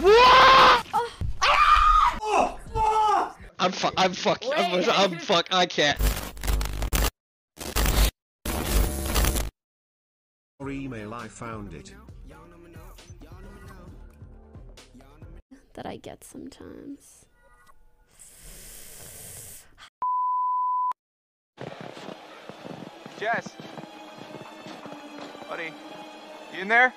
What? I'm fuck. I'm fuck. I'm, I'm fuck. I can't. Or email I found it. that I get sometimes. Jess. Buddy. You in there?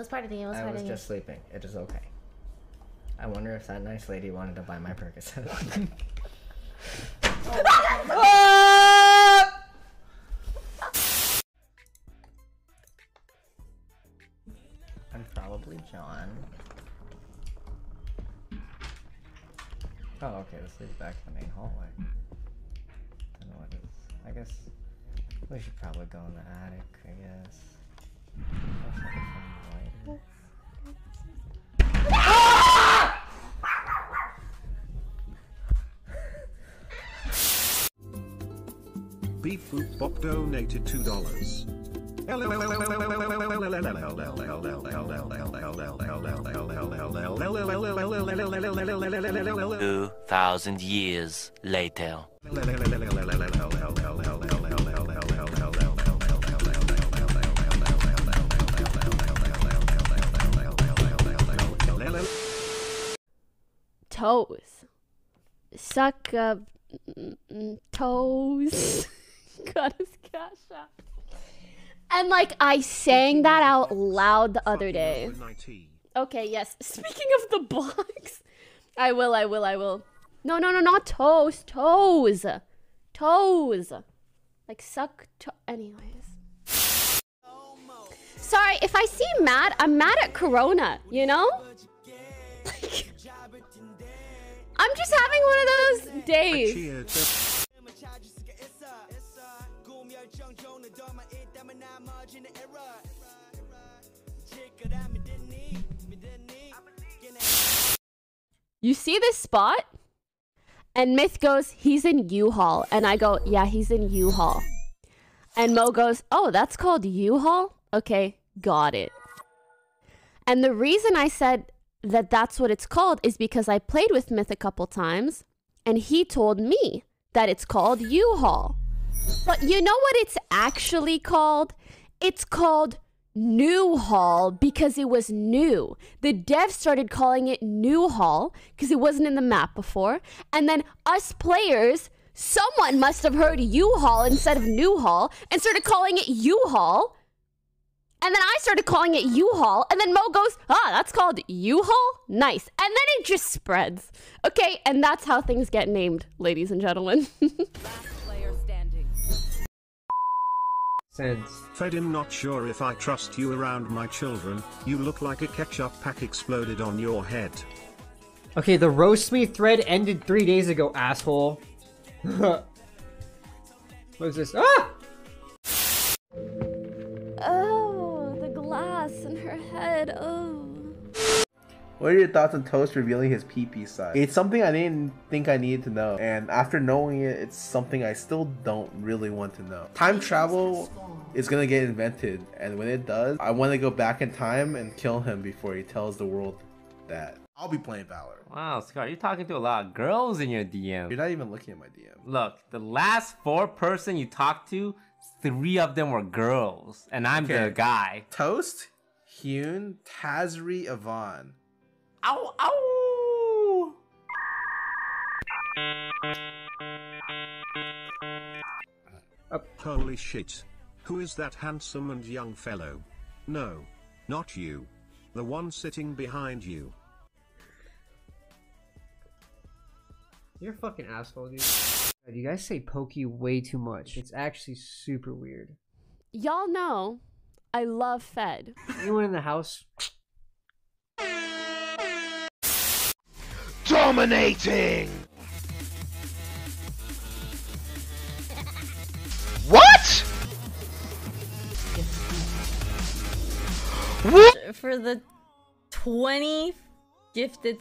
Was part of the. It was I part was of just sleeping. It is okay. I wonder if that nice lady wanted to buy my Percocet. I'm probably John. Oh, okay, this leads back to the main hallway. Don't know what it is. I guess we should probably go in the attic, I guess. Beep Boop Bop donated two dollars. Two thousand years later. Toes. Suck uh, mm, mm, toes. Got his cash out. And like I sang that out loud the other day. Okay, yes. Speaking of the box, I will, I will, I will. No, no, no, not toes, toes, toes. Like suck to. Anyways. Sorry, if I see mad, I'm mad at Corona. You know. Like, I'm just having one of those days. Cheers. You see this spot? And Myth goes, he's in U-Haul. And I go, yeah, he's in U-Haul. And Mo goes, oh, that's called U-Haul? Okay, got it. And the reason I said that that's what it's called is because I played with Myth a couple times. And he told me that it's called U-Haul. But you know what it's actually called? It's called New Hall because it was new. The devs started calling it New Hall because it wasn't in the map before. And then us players, someone must have heard U Hall instead of New Hall and started calling it U Hall. And then I started calling it U Haul. And then Mo goes, ah, that's called U Haul? Nice. And then it just spreads. Okay, and that's how things get named, ladies and gentlemen. Fed him not sure if I trust you around my children. You look like a ketchup pack exploded on your head. Okay, the roast me thread ended three days ago, asshole. what is this? Ah! What are your thoughts on Toast revealing his pee-pee size? It's something I didn't think I needed to know, and after knowing it, it's something I still don't really want to know. Time travel is gonna get invented, and when it does, I want to go back in time and kill him before he tells the world that. I'll be playing Valor. Wow, Scar, you're talking to a lot of girls in your DM. You're not even looking at my DM. Look, the last four person you talked to, three of them were girls, and I'm Okay. the guy. Toast, Hyun, Tazri, Yvonne. Ow, ow! Uh, holy shit. Who is that handsome and young fellow? No. Not you. The one sitting behind you. You're a fucking asshole, dude. You guys say Poki way too much. It's actually super weird. Y'all know I love Fed. Anyone in the house? Dominating! What? What? For the 20 gifted.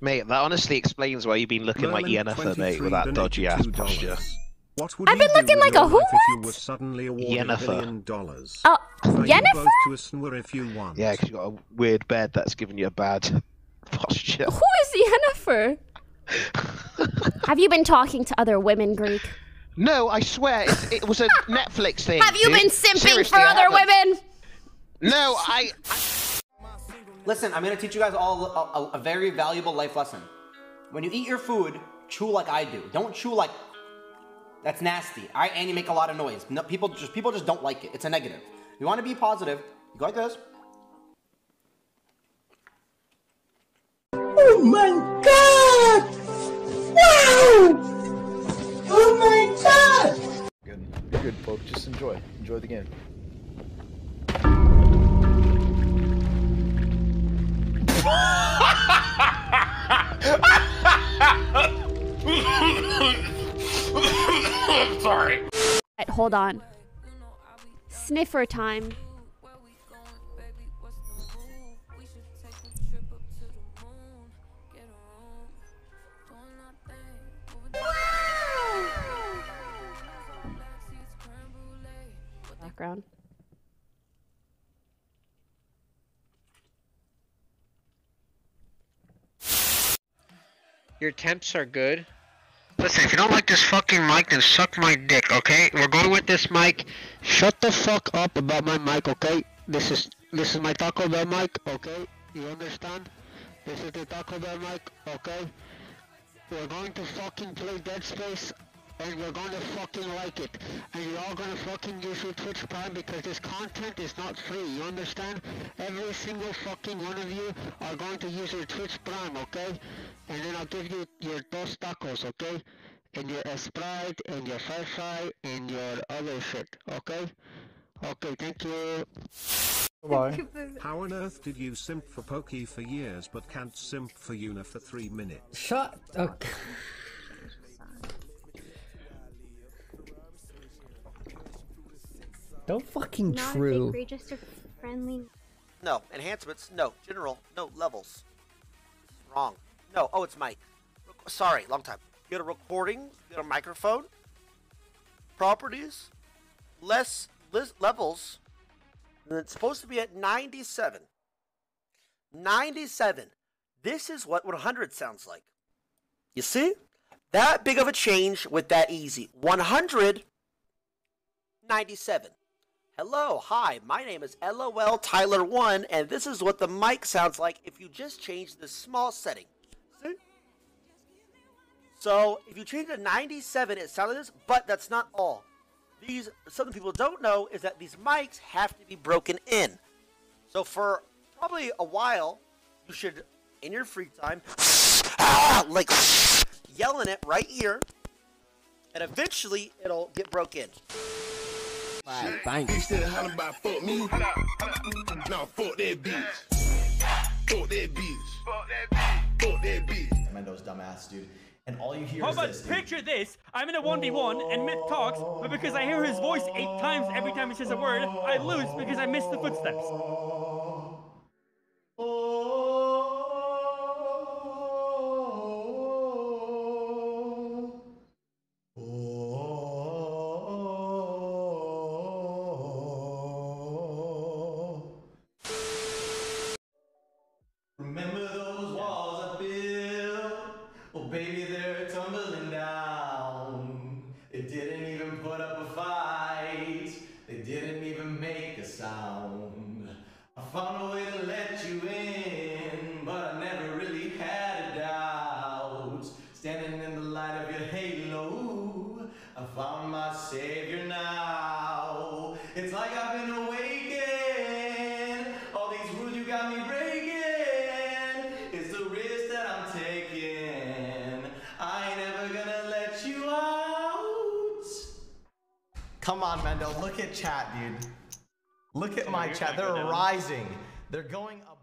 Mate, that honestly explains why you've been looking like Merlin, Yennefer, mate, with that dodgy ass donated posture. $2. What would I've been looking like a who life if you what? were suddenly awarded a Yennefer. dollars? Oh, Fire you Yennefer? both to a snore if you want. Yeah, 'cause you got a weird bed that's giving you a bad posture. Who is Yennefer? Have you been talking to other women, Greek? No, I swear, it's, it was a Netflix thing. Have you dude. been simping Seriously, for other women? No, I. Listen, I'm gonna teach you guys all a, a, a very valuable life lesson. When you eat your food, chew like I do. Don't chew like that's nasty. All right, and you make a lot of noise. No, people just people just don't like it. It's a negative. You want to be positive. You go like this. Oh my god! Wow! Oh my god! Good. You're good, folks. Just enjoy. Enjoy the game. Sorry. Right, hold on. Sniffer time. Background. Your temps are good. Listen, if you don't like this fucking mic, then suck my dick, okay? We're going with this mic. Shut the fuck up about my mic, okay? This is this is my Taco Bell mic, okay? You understand? This is the Taco Bell mic, okay? We're going to fucking play Dead Space, and we're going to fucking like it. And you're all gonna fucking use your Twitch Prime because this content is not free, you understand? Every single fucking one of you are going to use your Twitch Prime, okay? And then I'll give you your dos tacos, okay? And your Sprite, and your Fire Fry, and your other shit, okay? Okay, thank you. Bye. How on earth did you simp for Poki for years but can't simp for Una for three minutes? Shut. Okay. Don't fucking Not true. a big register friendly. No enhancements. No general. No levels. Wrong. No. Oh, it's Mike. Rec- Sorry, long time. You got a recording. You got a microphone. Properties. Less lis- levels. And it's supposed to be at 97. 97. This is what 100 sounds like. You see? That big of a change with that easy. 100. 97. Hello, hi, my name is LOL Tyler1, and this is what the mic sounds like if you just change this small setting. See? So, if you change to 97, it sounds like this, but that's not all. These, something people don't know is that these mics have to be broken in. So, for probably a while, you should, in your free time, like yelling it right here, and eventually it'll get broke in. Bang. Instead of hollering about fuck me, no, fuck that bitch. Fuck that bitch. Fuck that bitch. Mendo's dumbass, dude. And all you hear How is about this, dude. picture this? I'm in a 1v1 and Myth talks, but because I hear his voice eight times every time he says a word, I lose because I miss the footsteps. Savior now. It's like I've been awakened. All these rules you got me breaking. It's the risk that I'm taking. I ain't never gonna let you out. Come on, Mendo. Look at chat, dude. Look at my chat. They're rising. They're going up.